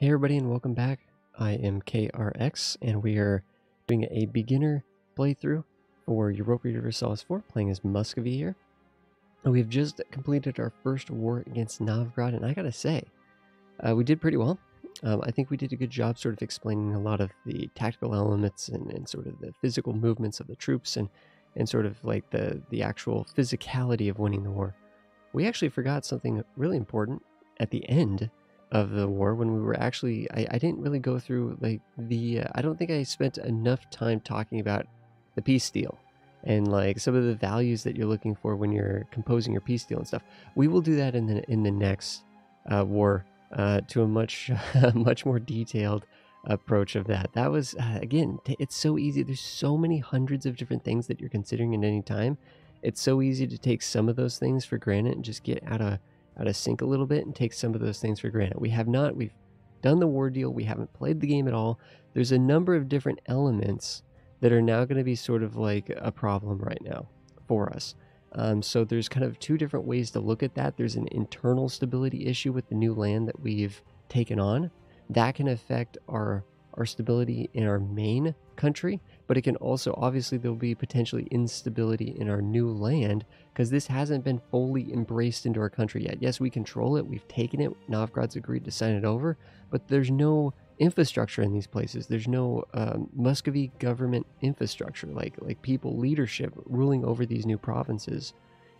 Hey everybody and welcome back. I am KRX and we are doing a beginner playthrough for Europa Universalis 4 playing as Muscovy here. We've just completed our first war against Novgorod and I gotta say, uh, we did pretty well. Um, I think we did a good job sort of explaining a lot of the tactical elements and, and sort of the physical movements of the troops and, and sort of like the, the actual physicality of winning the war. We actually forgot something really important at the end of the war when we were actually I, I didn't really go through like the uh, I don't think I spent enough time talking about the peace deal and like some of the values that you're looking for when you're composing your peace deal and stuff. We will do that in the in the next uh, war uh, to a much much more detailed approach of that. That was uh, again it's so easy. There's so many hundreds of different things that you're considering at any time. It's so easy to take some of those things for granted and just get out of out of sync a little bit and take some of those things for granted. We have not, we've done the war deal, we haven't played the game at all. There's a number of different elements that are now going to be sort of like a problem right now for us. Um, so there's kind of two different ways to look at that. There's an internal stability issue with the new land that we've taken on. That can affect our our stability in our main country, but it can also obviously there'll be potentially instability in our new land because this hasn't been fully embraced into our country yet. Yes, we control it, we've taken it, Novgorod's agreed to sign it over, but there's no infrastructure in these places. There's no um, Muscovy government infrastructure, like like people leadership ruling over these new provinces,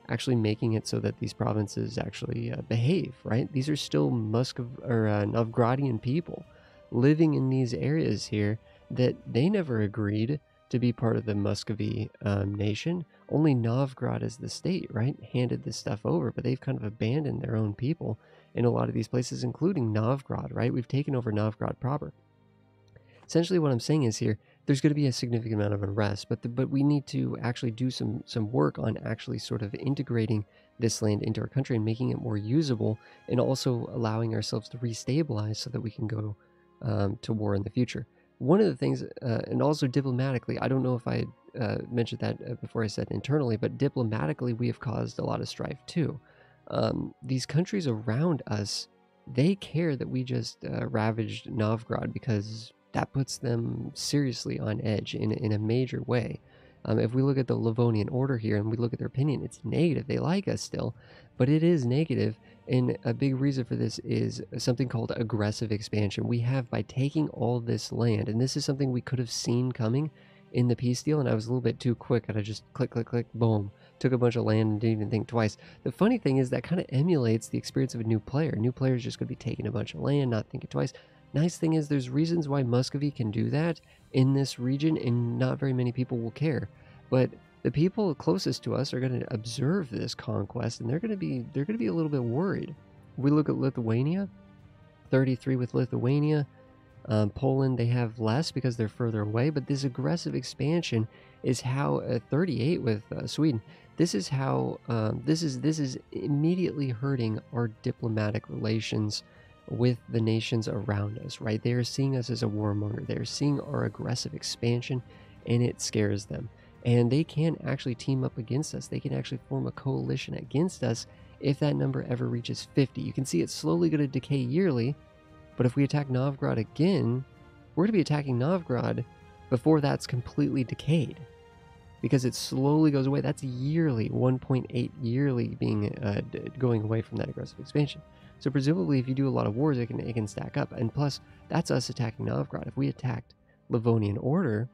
actually making it so that these provinces actually uh, behave. Right? These are still Muscov or uh, Novgorodian people living in these areas here that they never agreed to be part of the Muscovy um, nation. Only Novgorod as the state, right, handed this stuff over, but they've kind of abandoned their own people in a lot of these places, including Novgorod, right? We've taken over Novgorod proper. Essentially, what I'm saying is here, there's going to be a significant amount of unrest, but the, but we need to actually do some some work on actually sort of integrating this land into our country and making it more usable, and also allowing ourselves to restabilize so that we can go um, to war in the future. One of the things, uh, and also diplomatically, I don't know if I uh, mentioned that uh, before I said internally, but diplomatically, we have caused a lot of strife too. Um, these countries around us, they care that we just uh, ravaged Novgorod because that puts them seriously on edge in, in a major way. Um, if we look at the Livonian order here and we look at their opinion, it's negative. They like us still, but it is negative and a big reason for this is something called aggressive expansion. We have, by taking all this land, and this is something we could have seen coming in the peace deal, and I was a little bit too quick, and I just click, click, click, boom, took a bunch of land and didn't even think twice. The funny thing is that kind of emulates the experience of a new player. A new player is just going to be taking a bunch of land, not thinking twice. Nice thing is, there's reasons why Muscovy can do that in this region, and not very many people will care. But the people closest to us are going to observe this conquest and they're going to be they're going to be a little bit worried. We look at Lithuania, 33 with Lithuania. Um, Poland they have less because they're further away, but this aggressive expansion is how uh, 38 with uh, Sweden. This is how um, this is this is immediately hurting our diplomatic relations with the nations around us. Right, they are seeing us as a warmonger. They are seeing our aggressive expansion, and it scares them and they can actually team up against us. They can actually form a coalition against us if that number ever reaches 50. You can see it's slowly going to decay yearly, but if we attack Novgorod again, we're going to be attacking Novgorod before that's completely decayed because it slowly goes away. That's yearly, 1.8 yearly being uh, going away from that aggressive expansion. So presumably, if you do a lot of wars, it can it can stack up. And plus, that's us attacking Novgorod. If we attacked Livonian Order,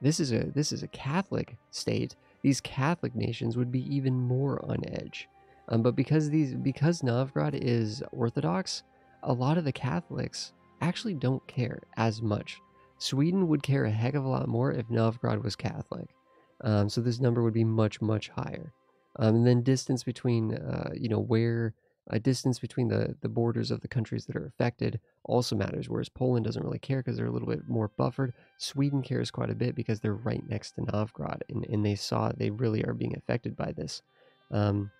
this is a this is a Catholic state. These Catholic nations would be even more on edge. Um, but because these because Novgorod is Orthodox, a lot of the Catholics actually don't care as much. Sweden would care a heck of a lot more if Novgorod was Catholic. Um, so this number would be much much higher. Um, and then distance between uh, you know where a distance between the, the borders of the countries that are affected also matters, whereas Poland doesn't really care because they're a little bit more buffered. Sweden cares quite a bit because they're right next to Novgorod and, and they saw they really are being affected by this. Um,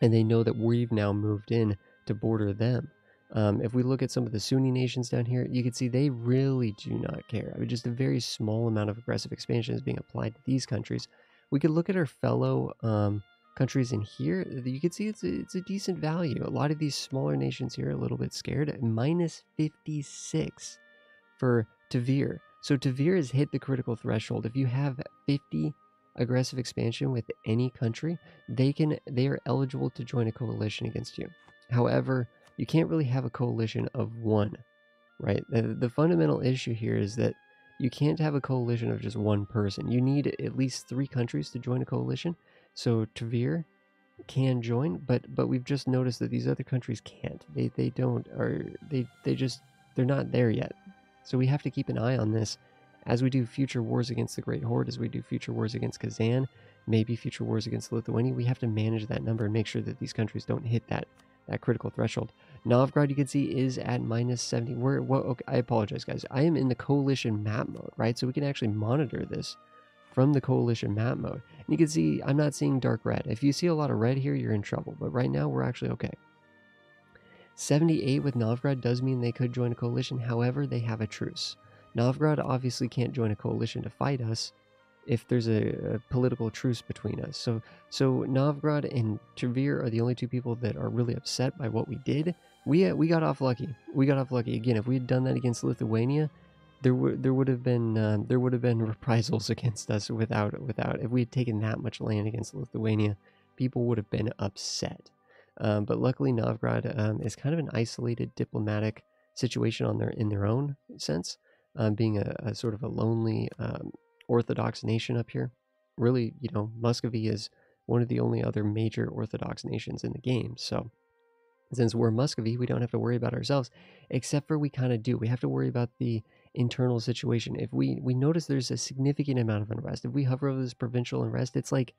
and they know that we've now moved in to border them. Um, if we look at some of the Sunni nations down here, you can see they really do not care. I mean, just a very small amount of aggressive expansion is being applied to these countries. We could look at our fellow um, countries in here, you can see it's a, it's a decent value. A lot of these smaller nations here are a little bit scared. Minus 56 for Tver. So Tver has hit the critical threshold. If you have 50 aggressive expansion with any country, they can they are eligible to join a coalition against you. However, you can't really have a coalition of one, right? The, the fundamental issue here is that you can't have a coalition of just one person. You need at least three countries to join a coalition. So Tver can join, but but we've just noticed that these other countries can't. They they don't or they they just they're not there yet. So we have to keep an eye on this as we do future wars against the Great Horde, as we do future wars against Kazan, maybe future wars against Lithuania. We have to manage that number and make sure that these countries don't hit that that critical threshold. Novgorod, you can see, is at minus 70. We're, well, okay, I apologize, guys. I am in the coalition map mode, right? So we can actually monitor this from the coalition map mode. And you can see I'm not seeing dark red. If you see a lot of red here, you're in trouble. But right now, we're actually okay. 78 with Novgorod does mean they could join a coalition. However, they have a truce. Novgorod obviously can't join a coalition to fight us if there's a, a, political truce between us. So so Novgorod and Tver are the only two people that are really upset by what we did. We uh, we got off lucky. We got off lucky again. If we had done that against Lithuania, there would there would have been uh, there would have been reprisals against us without without if we had taken that much land against Lithuania, people would have been upset. Um, but luckily, Novgorod um, is kind of an isolated diplomatic situation on their in their own sense, um, being a, a, sort of a lonely um, Orthodox nation up here. Really, you know, Muscovy is one of the only other major Orthodox nations in the game. So, since we're Muscovy, we don't have to worry about ourselves, except for we kind of do. We have to worry about the internal situation. If we we notice there's a significant amount of unrest, if we hover over this provincial unrest, it's like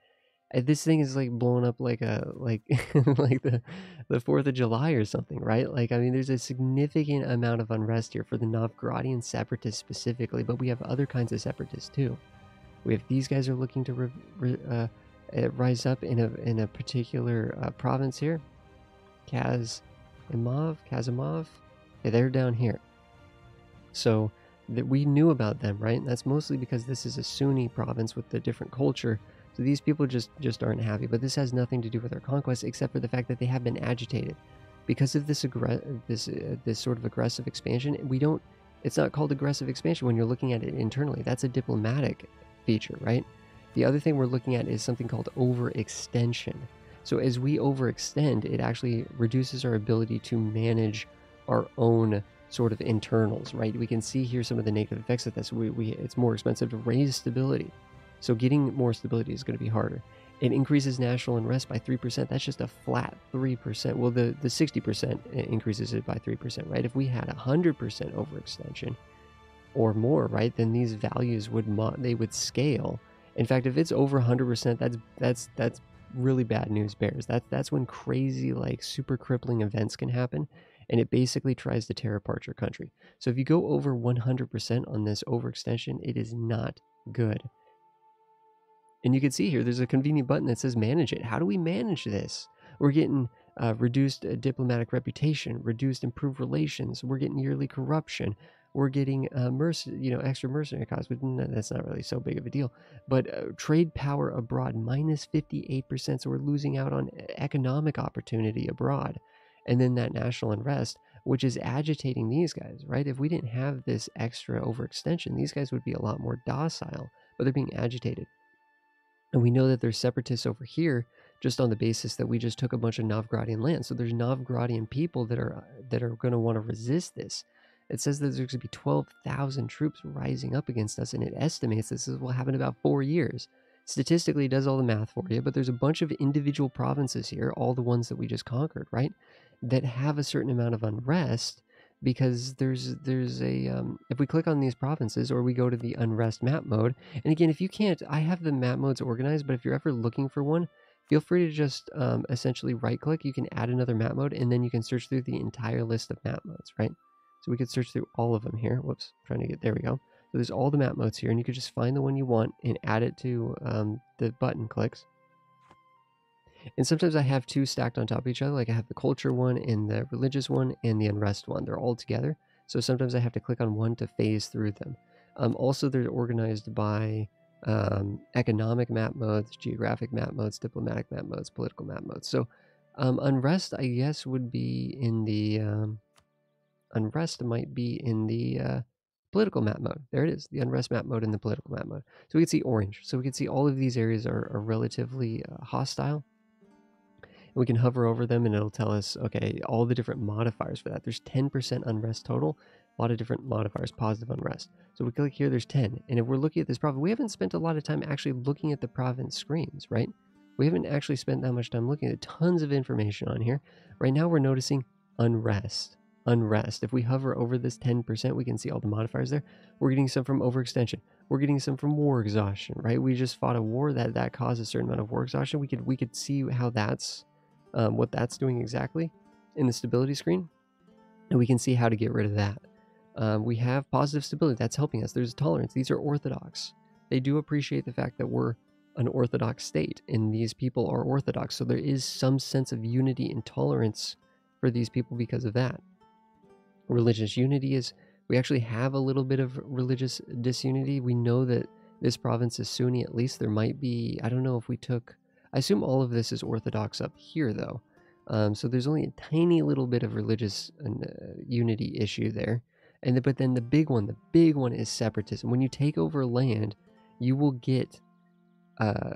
uh, this thing is like blowing up like a like like the the Fourth of July or something, right? Like I mean, there's a significant amount of unrest here for the Novgorodian separatists specifically, but we have other kinds of separatists too. We have these guys are looking to re, re, uh, uh rise up in a in a particular uh, province here, Kasimov, Kasimov. Yeah, they're down here. So that we knew about them, right? And that's mostly because this is a Sunni province with a different culture so these people just just aren't happy. But this has nothing to do with our conquest, except for the fact that they have been agitated because of this aggr- this uh, this sort of aggressive expansion. We don't. It's not called aggressive expansion when you're looking at it internally. That's a diplomatic feature, right? The other thing we're looking at is something called overextension. So as we overextend, it actually reduces our ability to manage our own sort of internals, right? We can see here some of the negative effects of this. We, we it's more expensive to raise stability. So getting more stability is going to be harder. It increases national unrest by 3%. That's just a flat 3%. Well, the, the 60% increases it by 3%, right? If we had 100% overextension or more, right, then these values would mo- they would scale. In fact, if it's over 100%, that's that's that's really bad news bears. That's that's when crazy like super crippling events can happen and it basically tries to tear apart your country. So if you go over 100% on this overextension, it is not good. And you can see here, there's a convenient button that says manage it. How do we manage this? We're getting uh, reduced uh, diplomatic reputation, reduced improved relations. We're getting yearly corruption. We're getting uh, merc- you know, extra mercenary costs. That's not really so big of a deal. But uh, trade power abroad minus 58%. So we're losing out on economic opportunity abroad. And then that national unrest, which is agitating these guys, right? If we didn't have this extra overextension, these guys would be a lot more docile, but they're being agitated. And we know that there's separatists over here just on the basis that we just took a bunch of Novgorodian land. So there's Novgorodian people that are that are going to want to resist this. It says that there's going to be 12,000 troops rising up against us, and it estimates this is will happen in about four years. Statistically, does all the math for you, but there's a bunch of individual provinces here, all the ones that we just conquered, right, that have a certain amount of unrest because there's there's a um, if we click on these provinces or we go to the unrest map mode and again if you can't i have the map modes organized but if you're ever looking for one feel free to just um, essentially right click you can add another map mode and then you can search through the entire list of map modes right? So we could search through all of them here. Whoops I'm trying to get there we go there's all the map modes here and you could just find the one you want and add it to um, the button clicks and sometimes I have two stacked on top of each other. Like I have the culture one and the religious one and the unrest one. They're all together. So sometimes I have to click on one to phase through them. Um, also, they're organized by um, economic map modes, geographic map modes, diplomatic map modes, political map modes. So um, unrest, I guess, would be in the um, unrest might be in the uh, political map mode. There it is, the unrest map mode and the political map mode. So we can see orange. So we can see all of these areas are, are relatively uh, hostile. And we can hover over them and it'll tell us, okay, all the different modifiers for that. There's 10% unrest total, a lot of different modifiers, positive unrest. So we click here, there's 10. And if we're looking at this province, we haven't spent a lot of time actually looking at the province screens, right? We haven't actually spent that much time looking at tons of information on here. Right now we're noticing unrest. Unrest. If we hover over this 10%, we can see all the modifiers there. We're getting some from overextension. We're getting some from war exhaustion, right? We just fought a war that that caused a certain amount of war exhaustion. We could we could see how that's um, what that's doing exactly in the stability screen, and we can see how to get rid of that. Um, we have positive stability. That's helping us. There's a tolerance. These are orthodox. They do appreciate the fact that we're an orthodox state and these people are orthodox. So there is some sense of unity and tolerance for these people because of that. Religious unity is, we actually have a little bit of religious disunity. We know that this province is Sunni, at least. There might be, I don't know if we took, I assume all of this is Orthodox up here, though. Um, so there's only a tiny little bit of religious uh, unity issue there. And the, but then the big one, the big one is separatism. When you take over land, you will get, uh,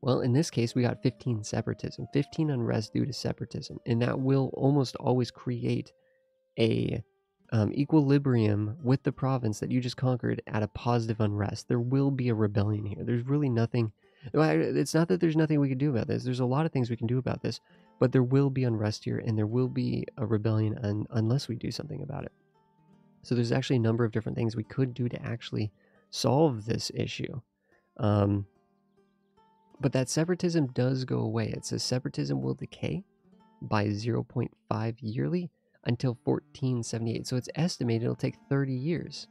well, in this case, we got 15 separatism, 15 unrest due to separatism, and that will almost always create a um, equilibrium with the province that you just conquered at a positive unrest. There will be a rebellion here. There's really nothing. It's not that there's nothing we can do about this. There's a lot of things we can do about this, but there will be unrest here, and there will be a rebellion un- unless we do something about it. So there's actually a number of different things we could do to actually solve this issue. Um, but that separatism does go away. It says separatism will decay by 0.5 yearly until 1478. So it's estimated it'll take 30 years.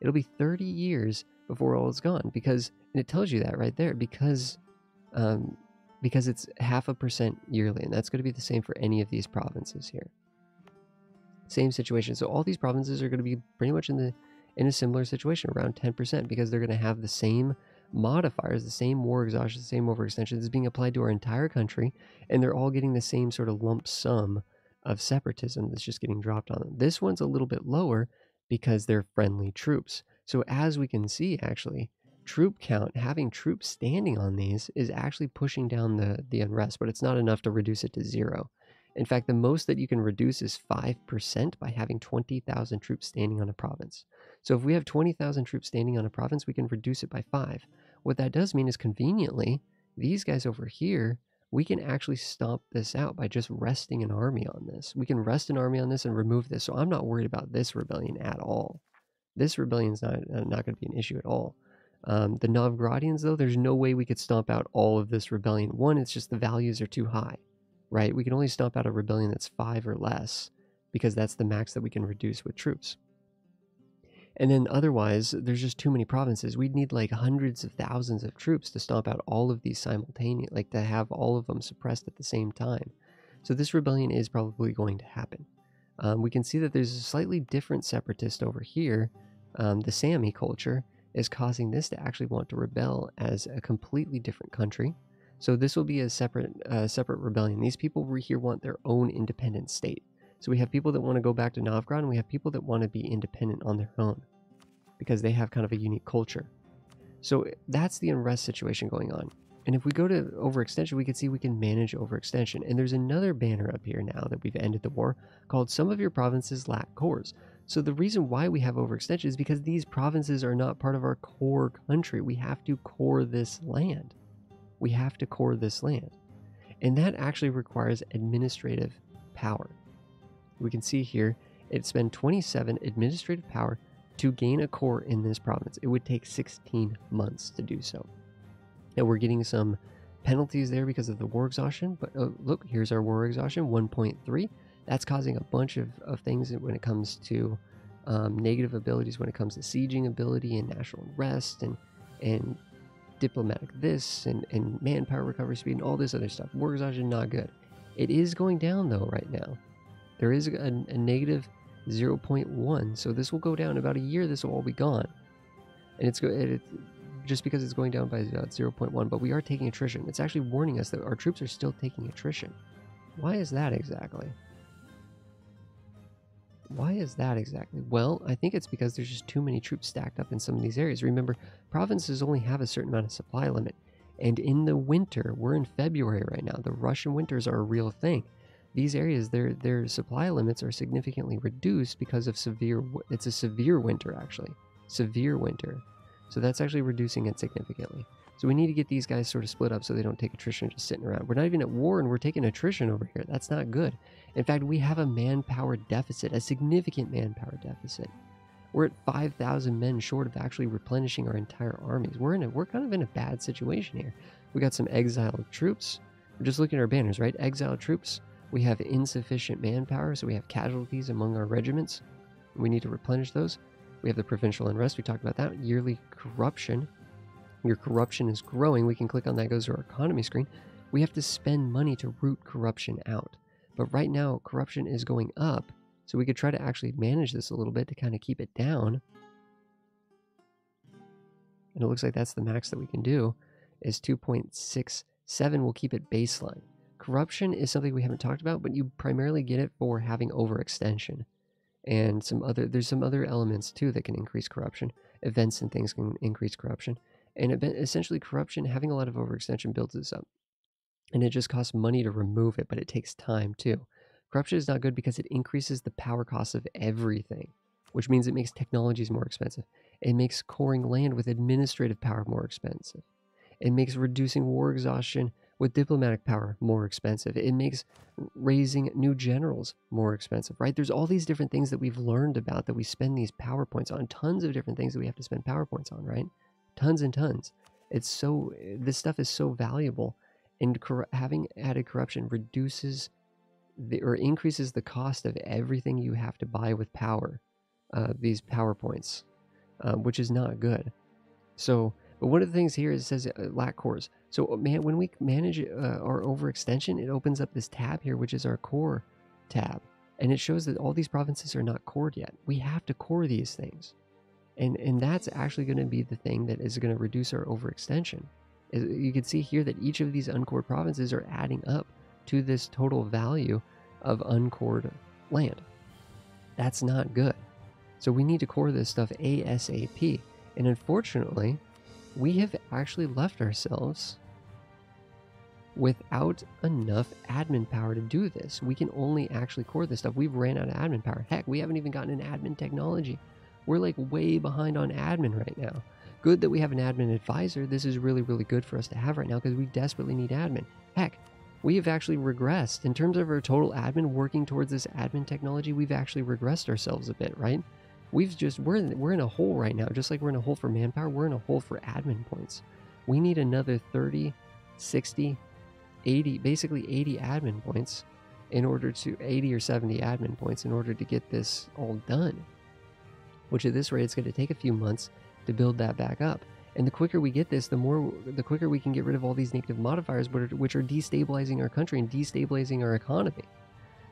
It'll be 30 years before all is gone because, and it tells you that right there because, um, because it's half a percent yearly, and that's going to be the same for any of these provinces here same situation. So all these provinces are going to be pretty much in the in a similar situation, around 10%, because they're going to have the same modifiers, the same war exhaustion, the same overextension is being applied to our entire country, and they're all getting the same sort of lump sum of separatism that's just getting dropped on them. This one's a little bit lower because they're friendly troops. So as we can see, actually, troop count, having troops standing on these is actually pushing down the, the unrest, but it's not enough to reduce it to zero. In fact, the most that you can reduce is 5% by having 20,000 troops standing on a province. So if we have 20,000 troops standing on a province, we can reduce it by 5. What that does mean is conveniently, these guys over here, we can actually stomp this out by just resting an army on this. We can rest an army on this and remove this. So I'm not worried about this rebellion at all. This rebellion is not, uh, not going to be an issue at all. Um, the Novgorodians, though, there's no way we could stomp out all of this rebellion. One, it's just the values are too high right? We can only stomp out a rebellion that's five or less because that's the max that we can reduce with troops. And then otherwise, there's just too many provinces. We'd need like hundreds of thousands of troops to stomp out all of these simultaneously, like to have all of them suppressed at the same time. So this rebellion is probably going to happen. Um, we can see that there's a slightly different separatist over here. Um, the Sami culture is causing this to actually want to rebel as a completely different country. So this will be a separate uh, separate rebellion. These people over here want their own independent state. So we have people that want to go back to Novgorod, and we have people that want to be independent on their own because they have kind of a unique culture. So that's the unrest situation going on. And if we go to overextension, we can see we can manage overextension. And there's another banner up here now that we've ended the war called Some of Your Provinces Lack Cores. So the reason why we have overextension is because these provinces are not part of our core country. We have to core this land we have to core this land. And that actually requires administrative power. We can see here it spent 27 administrative power to gain a core in this province. It would take 16 months to do so. Now we're getting some penalties there because of the war exhaustion. But oh, look, here's our war exhaustion 1.3. That's causing a bunch of, of things when it comes to um, negative abilities, when it comes to sieging ability and national rest and and diplomatic this and, and manpower recovery speed and all this other stuff. War exhaustion, not good. It is going down though right now. There is a, a negative 0.1, so this will go down about a year. This will all be gone, and it's it, just because it's going down by uh, about 0.1, but we are taking attrition. It's actually warning us that our troops are still taking attrition. Why is that exactly? Why is that exactly? Well, I think it's because there's just too many troops stacked up in some of these areas. Remember, provinces only have a certain amount of supply limit. And in the winter, we're in February right now. The Russian winters are a real thing. These areas, their their supply limits are significantly reduced because of severe. It's a severe winter actually, severe winter. So that's actually reducing it significantly. So we need to get these guys sort of split up so they don't take attrition just sitting around. We're not even at war and we're taking attrition over here. That's not good. In fact, we have a manpower deficit, a significant manpower deficit. We're at 5,000 men short of actually replenishing our entire armies. We're in a we're kind of in a bad situation here. We got some exiled troops. We're just looking at our banners, right? Exiled troops. We have insufficient manpower, so we have casualties among our regiments. We need to replenish those. We have the provincial unrest. We talked about that. Yearly corruption. Your corruption is growing. We can click on that, goes to our economy screen. We have to spend money to root corruption out. But right now, corruption is going up. So we could try to actually manage this a little bit to kind of keep it down. And it looks like that's the max that we can do is 2.67. We'll keep it baseline. Corruption is something we haven't talked about, but you primarily get it for having overextension and some other there's some other elements too that can increase corruption. Events and things can increase corruption. And essentially corruption having a lot of overextension builds this up. And it just costs money to remove it but it takes time too. Corruption is not good because it increases the power cost of everything which means it makes technologies more expensive. It makes coring land with administrative power more expensive. It makes reducing war exhaustion with diplomatic power more expensive. It makes raising new generals more expensive, right? There's all these different things that we've learned about that we spend these power points on, tons of different things that we have to spend power points on, right? Tons and tons. It's so, this stuff is so valuable. And cor- having added corruption reduces the, or increases the cost of everything you have to buy with power, uh, these power points, uh, which is not good. So, but one of the things here is it says uh, lack cores. So uh, man, when we manage uh, our overextension, it opens up this tab here, which is our core tab. And it shows that all these provinces are not cored yet. We have to core these things. And, and that's actually going to be the thing that is going to reduce our overextension. You can see here that each of these uncored provinces are adding up to this total value of uncored land. That's not good. So we need to core this stuff ASAP. And unfortunately, we have actually left ourselves without enough admin power to do this. We can only actually core this stuff. We've ran out of admin power. Heck, we haven't even gotten an admin technology. We're like way behind on admin right now. Good that we have an admin advisor. This is really, really good for us to have right now because we desperately need admin. Heck, we have actually regressed. In terms of our total admin working towards this admin technology, we've actually regressed ourselves a bit, right? We've just we're in, we're in a hole right now. Just like we're in a hole for manpower we're in a hole for admin points. We need another 30 60 80 basically 80 admin points in order to 80 or 70 admin points in order to get this all done. Which at this rate it's going to take a few months to build that back up. And the quicker we get this the more the quicker we can get rid of all these negative modifiers which are destabilizing our country and destabilizing our economy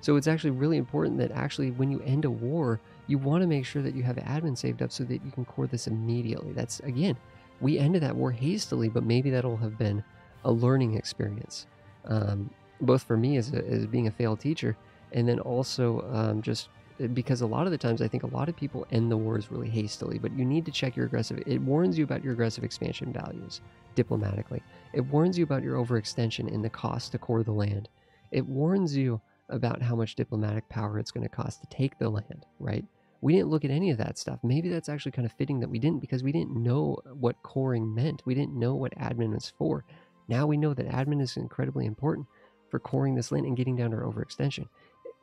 so it's actually really important that actually when you end a war, you want to make sure that you have admin saved up so that you can core this immediately. That's again, we ended that war hastily, but maybe that'll have been a learning experience, um, both for me as, a, as being a failed teacher, and then also um, just uh, because a lot of the times I think a lot of people end the wars really hastily, but you need to check your aggressive. It warns you about your aggressive expansion values diplomatically. It warns you about your overextension and the cost to core the land. It warns you about how much diplomatic power it's going to cost to take the land, right? We didn't look at any of that stuff. Maybe that's actually kind of fitting that we didn't because we didn't know what coring meant. We didn't know what admin was for. Now we know that admin is incredibly important for coring this land and getting down to our overextension.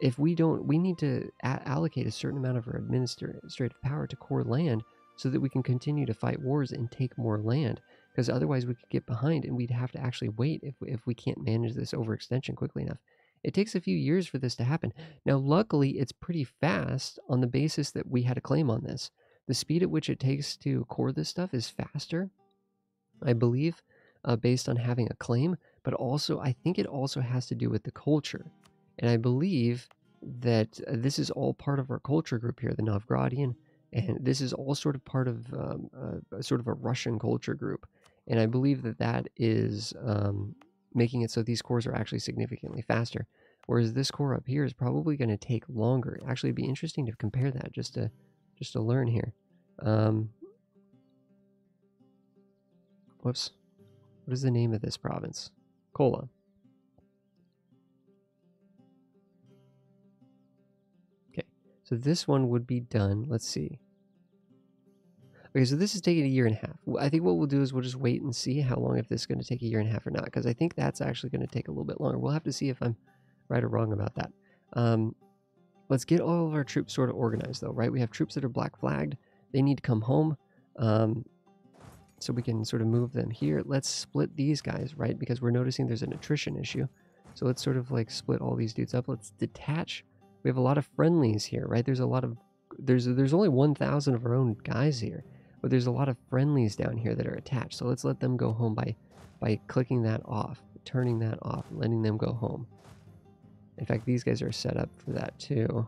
If we don't, we need to a- allocate a certain amount of our administrative power to core land so that we can continue to fight wars and take more land. Because otherwise, we could get behind and we'd have to actually wait if, if we can't manage this overextension quickly enough. It takes a few years for this to happen. Now, luckily, it's pretty fast on the basis that we had a claim on this. The speed at which it takes to core this stuff is faster, I believe, uh, based on having a claim, but also I think it also has to do with the culture. And I believe that uh, this is all part of our culture group here, the Novgorodian And this is all sort of part of um, a sort of a Russian culture group. And I believe that that is um, making it so these cores are actually significantly faster. Whereas this core up here is probably going to take longer. Actually, it'd be interesting to compare that just to just to learn here. Um, whoops. What is the name of this province? Kola. Okay, so this one would be done. Let's see. Okay, so this is taking a year and a half. I think what we'll do is we'll just wait and see how long if this is going to take a year and a half or not, because I think that's actually going to take a little bit longer. We'll have to see if I'm right or wrong about that. Um, let's get all of our troops sort of organized, though, right? We have troops that are black flagged. They need to come home. Um, so we can sort of move them here. Let's split these guys, right? Because we're noticing there's an attrition issue. So let's sort of like split all these dudes up. Let's detach. We have a lot of friendlies here, right? There's a lot of there's there's only 1,000 of our own guys here. But there's a lot of friendlies down here that are attached. So let's let them go home by, by clicking that off, turning that off, letting them go home. In fact, these guys are set up for that too.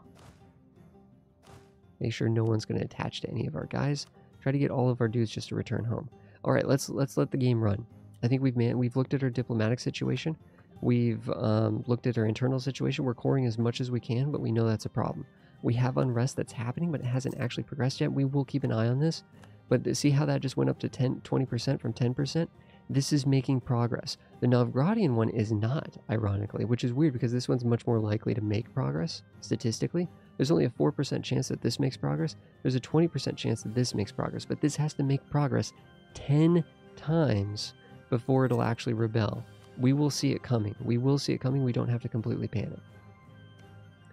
Make sure no one's going to attach to any of our guys. Try to get all of our dudes just to return home. All right, let's let's let the game run. I think we've man we've looked at our diplomatic situation. We've um, looked at our internal situation. We're coring as much as we can, but we know that's a problem. We have unrest that's happening, but it hasn't actually progressed yet. We will keep an eye on this. But see how that just went up to 10, 20% from 10%? This is making progress. The Novgorodian one is not, ironically, which is weird because this one's much more likely to make progress statistically. There's only a 4% chance that this makes progress. There's a 20% chance that this makes progress, but this has to make progress 10 times before it'll actually rebel. We will see it coming. We will see it coming. We don't have to completely panic.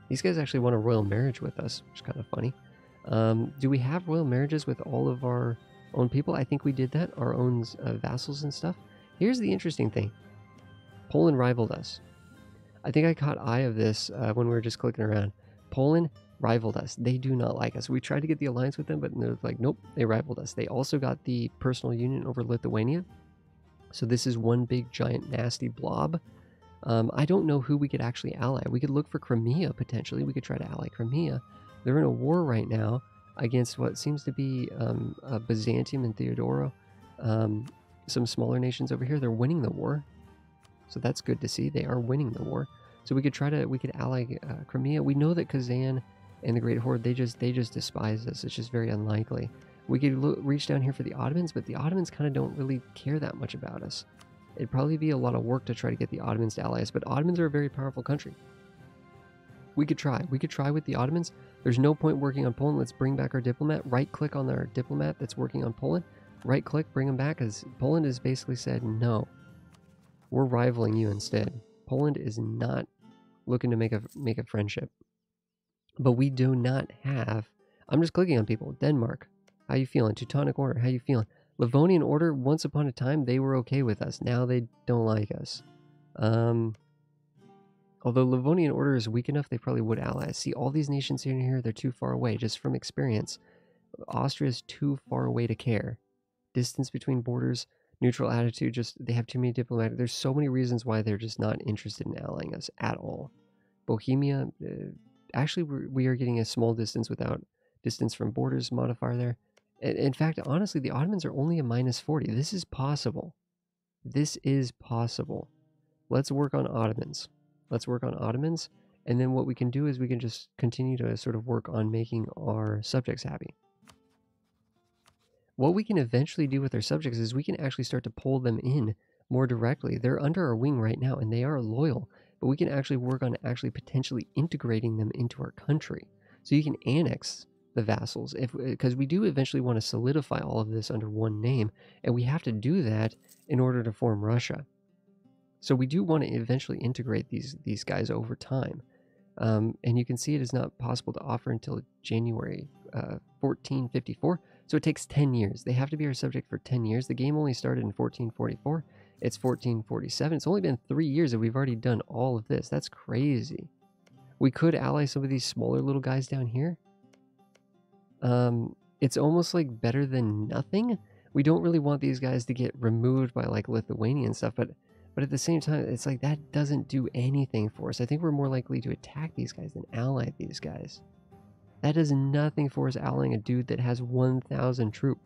These guys actually want a royal marriage with us, which is kind of funny. Um, do we have royal marriages with all of our own people? I think we did that, our own uh, vassals and stuff. Here's the interesting thing Poland rivaled us. I think I caught eye of this uh, when we were just clicking around. Poland rivaled us. They do not like us. We tried to get the alliance with them, but they're like, nope, they rivaled us. They also got the personal union over Lithuania. So this is one big, giant, nasty blob. Um, I don't know who we could actually ally. We could look for Crimea potentially. We could try to ally Crimea. They're in a war right now against what seems to be um, uh, Byzantium and Theodoro. Um, some smaller nations over here. They're winning the war, so that's good to see. They are winning the war. So we could try to we could ally uh, Crimea. We know that Kazan and the Great Horde they just they just despise us. It's just very unlikely. We could reach down here for the Ottomans, but the Ottomans kind of don't really care that much about us. It'd probably be a lot of work to try to get the Ottomans to ally us, but Ottomans are a very powerful country. We could try. We could try with the Ottomans. There's no point working on Poland. Let's bring back our diplomat. Right click on our diplomat that's working on Poland. Right click, bring him back, as Poland has basically said no. We're rivaling you instead. Poland is not looking to make a make a friendship. But we do not have. I'm just clicking on people. Denmark, how you feeling? Teutonic Order, how you feeling? Livonian Order. Once upon a time, they were okay with us. Now they don't like us. Um, Although Livonian order is weak enough, they probably would ally. See, all these nations in here, they're too far away, just from experience. Austria is too far away to care. Distance between borders, neutral attitude, just they have too many diplomatic. There's so many reasons why they're just not interested in allying us at all. Bohemia, uh, actually, we are getting a small distance without distance from borders modifier there. In fact, honestly, the Ottomans are only a minus 40. This is possible. This is possible. Let's work on Ottomans. Let's work on Ottomans. And then what we can do is we can just continue to sort of work on making our subjects happy. What we can eventually do with our subjects is we can actually start to pull them in more directly. They're under our wing right now and they are loyal, but we can actually work on actually potentially integrating them into our country. So you can annex the vassals if because we do eventually want to solidify all of this under one name and we have to do that in order to form Russia. So we do want to eventually integrate these these guys over time. Um, and you can see it is not possible to offer until January uh, 1454. So it takes 10 years. They have to be our subject for 10 years. The game only started in 1444. It's 1447. It's only been three years that we've already done all of this. That's crazy. We could ally some of these smaller little guys down here. Um, it's almost like better than nothing. We don't really want these guys to get removed by like Lithuania and stuff, but but at the same time, it's like that doesn't do anything for us. I think we're more likely to attack these guys than ally these guys. That does nothing for us allying a dude that has 1,000 troop.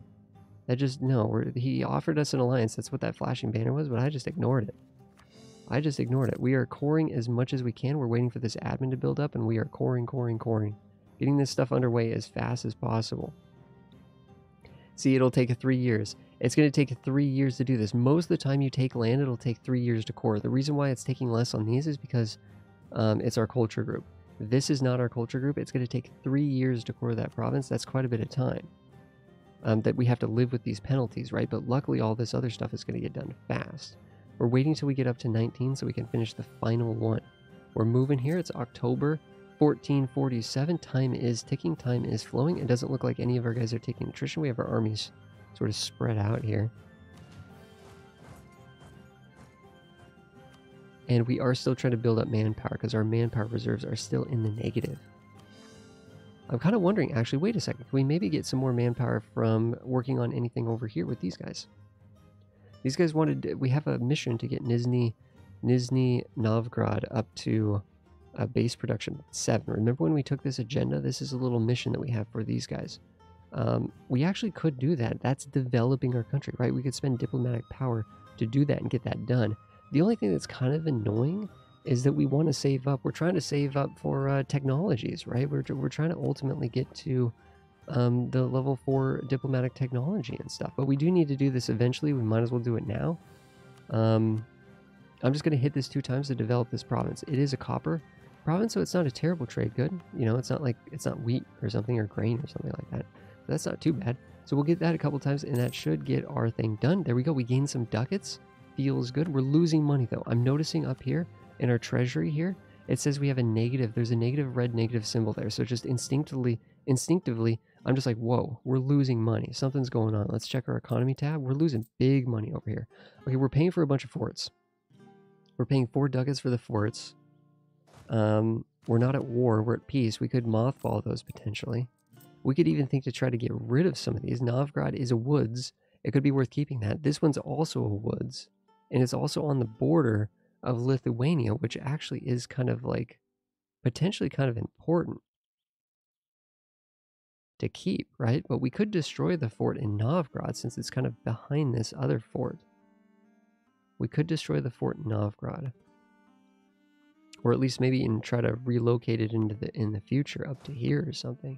That just, no, he offered us an alliance. That's what that flashing banner was, but I just ignored it. I just ignored it. We are coring as much as we can. We're waiting for this admin to build up, and we are coring, coring, coring. Getting this stuff underway as fast as possible. See, it'll take three years. It's going to take three years to do this. Most of the time you take land, it'll take three years to core. The reason why it's taking less on these is because um, it's our culture group. This is not our culture group. It's going to take three years to core that province. That's quite a bit of time um, that we have to live with these penalties, right? But luckily, all this other stuff is going to get done fast. We're waiting till we get up to 19 so we can finish the final one. We're moving here. It's October 1447. Time is ticking. Time is flowing. It doesn't look like any of our guys are taking attrition. We have our armies sort of spread out here. And we are still trying to build up manpower because our manpower reserves are still in the negative. I'm kind of wondering, actually, wait a second, can we maybe get some more manpower from working on anything over here with these guys? These guys wanted, we have a mission to get Nizhny, Nizhny Novgorod up to a base production 7. Remember when we took this agenda? This is a little mission that we have for these guys. Um, we actually could do that. That's developing our country, right? We could spend diplomatic power to do that and get that done. The only thing that's kind of annoying is that we want to save up. We're trying to save up for uh, technologies, right? We're, we're trying to ultimately get to um, the level four diplomatic technology and stuff. But we do need to do this eventually. We might as well do it now. Um, I'm just going to hit this two times to develop this province. It is a copper province, so it's not a terrible trade good. You know, it's not like it's not wheat or something or grain or something like that. So that's not too bad. So we'll get that a couple times, and that should get our thing done. There we go. We gained some ducats. Feels good. We're losing money though. I'm noticing up here in our treasury here, it says we have a negative. There's a negative red negative symbol there. So just instinctively, instinctively, I'm just like, whoa, we're losing money. Something's going on. Let's check our economy tab. We're losing big money over here. Okay, we're paying for a bunch of forts. We're paying four ducats for the forts. Um, we're not at war. We're at peace. We could mothball those potentially. We could even think to try to get rid of some of these. Novgorod is a woods. It could be worth keeping that. This one's also a woods. And it's also on the border of Lithuania, which actually is kind of like potentially kind of important to keep, right? But we could destroy the fort in Novgorod since it's kind of behind this other fort. We could destroy the fort in Novgorod. Or at least maybe and try to relocate it into the in the future up to here or something.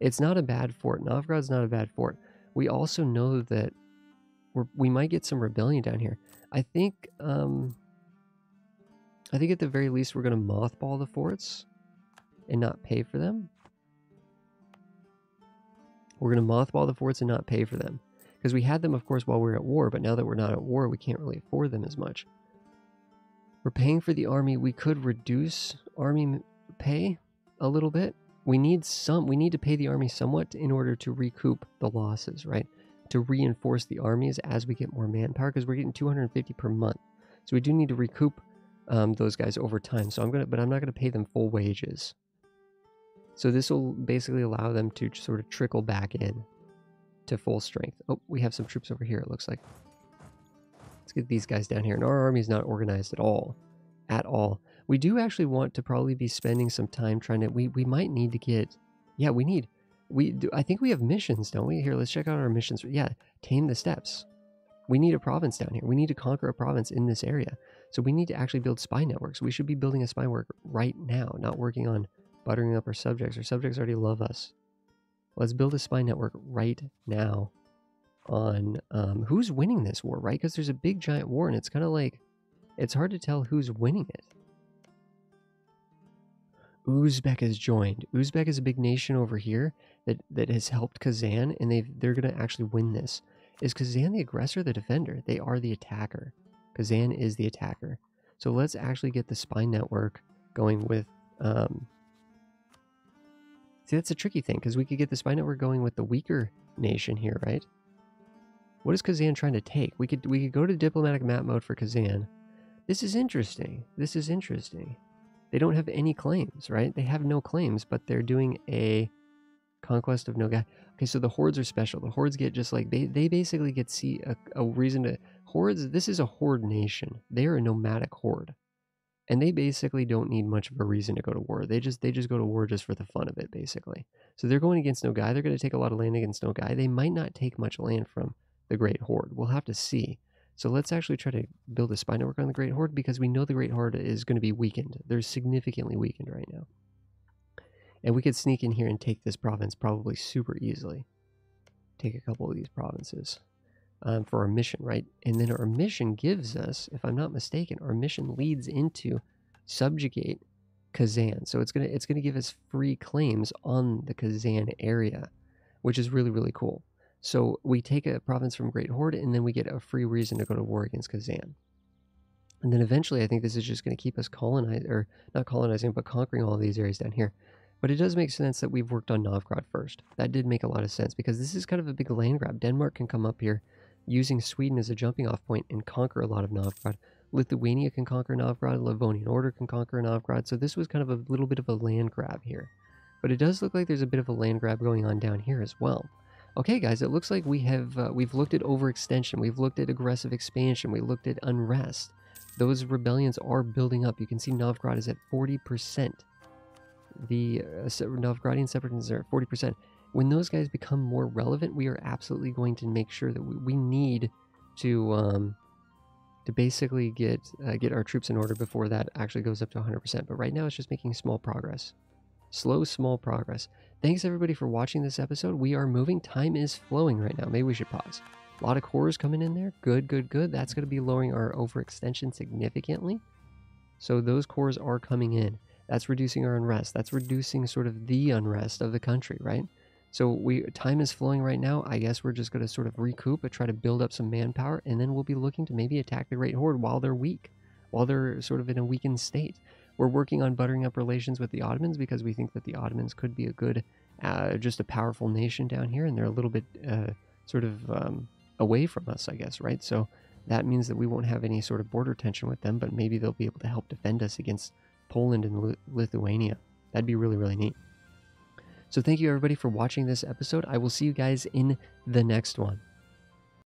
It's not a bad fort. Novgorod's not a bad fort. We also know that we're, we might get some rebellion down here. I think um, I think at the very least we're going to mothball the forts and not pay for them. We're going to mothball the forts and not pay for them. Because we had them, of course, while we were at war, but now that we're not at war, we can't really afford them as much. We're paying for the army. We could reduce army pay a little bit. We need some. We need to pay the army somewhat in order to recoup the losses, right? To reinforce the armies as we get more manpower, because we're getting 250 per month. So we do need to recoup um, those guys over time. So I'm gonna, but I'm not gonna pay them full wages. So this will basically allow them to sort of trickle back in to full strength. Oh, we have some troops over here. It looks like. Let's get these guys down here. And our army is not organized at all, at all. We do actually want to probably be spending some time trying to. We we might need to get. Yeah, we need. We do. I think we have missions, don't we? Here, let's check out our missions. Yeah, tame the steppes. We need a province down here. We need to conquer a province in this area. So we need to actually build spy networks. We should be building a spy work right now, not working on buttering up our subjects. Our subjects already love us. Let's build a spy network right now on um, who's winning this war, right? Because there's a big giant war and it's kind of like, it's hard to tell who's winning it. Uzbek has joined. Uzbek is a big nation over here that, that has helped Kazan and they've, they're going to actually win this. Is Kazan the aggressor the defender? They are the attacker. Kazan is the attacker. So let's actually get the spy network going with. Um, see, that's a tricky thing because we could get the spy network going with the weaker nation here, right? What is Kazan trying to take? We could we could go to diplomatic map mode for Kazan. This is interesting. This is interesting. They don't have any claims, right? They have no claims, but they're doing a conquest of Nogai. Okay, so the hordes are special. The hordes get just like they they basically get see a, a reason to hordes. This is a horde nation. They are a nomadic horde. and they basically don't need much of a reason to go to war. They just they just go to war just for the fun of it, basically. So they're going against Nogai. They're going to take a lot of land against Nogai. They might not take much land from the Great Horde. We'll have to see. So let's actually try to build a spy network on the Great Horde because we know the Great Horde is going to be weakened. They're significantly weakened right now. And we could sneak in here and take this province probably super easily. Take a couple of these provinces um, for our mission, right? And then our mission gives us, if I'm not mistaken, our mission leads into subjugate Kazan. So it's gonna it's gonna give us free claims on the Kazan area, which is really really cool. So we take a province from Great Horde, and then we get a free reason to go to war against Kazan. And then eventually, I think this is just going to keep us colonizing, or not colonizing, but conquering all of these areas down here. But it does make sense that we've worked on Novgorod first. That did make a lot of sense because this is kind of a big land grab. Denmark can come up here using Sweden as a jumping off point and conquer a lot of Novgorod. Lithuania can conquer Novgorod, Livonian Order can conquer Novgorod, so this was kind of a little bit of a land grab here. But it does look like there's a bit of a land grab going on down here as well. Okay, guys, it looks like we have uh, we've looked at overextension, we've looked at aggressive expansion, we looked at unrest. Those rebellions are building up. You can see Novgorod is at 40%. The uh, Novgorodian separatists are at 40% when those guys become more relevant, we are absolutely going to make sure that we, we need to um, to basically get uh, get our troops in order before that actually goes up to 100%. But right now, it's just making small progress, slow, small progress. Thanks everybody for watching this episode. We are moving. Time is flowing right now. Maybe we should pause. A lot of cores coming in there. Good, good, good. That's going to be lowering our overextension significantly. So those cores are coming in. That's reducing our unrest. That's reducing sort of the unrest of the country, right? So we time is flowing right now. I guess we're just going to sort of recoup and try to build up some manpower, and then we'll be looking to maybe attack the Great Horde while they're weak, while they're sort of in a weakened state. We're working on buttering up relations with the Ottomans because we think that the Ottomans could be a good, uh, just a powerful nation down here, and they're a little bit uh, sort of um, away from us, I guess, right? So that means that we won't have any sort of border tension with them, but maybe they'll be able to help defend us against Poland and Lithuania. That'd be really, really neat. So thank you everybody for watching this episode. I will see you guys in the next one.